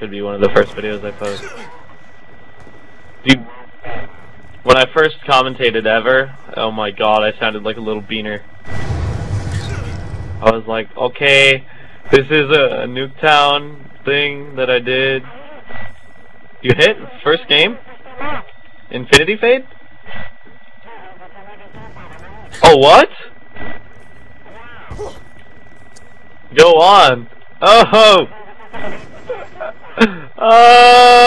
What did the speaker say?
Could be one of the first videos I post. Dude, when I first commentated ever, oh my god, I sounded like a little beaner. I was like, okay, this is a, a Nuketown thing that I did. You hit? First game? Infinity Fade? Oh, what? Go on. Oh! Oh!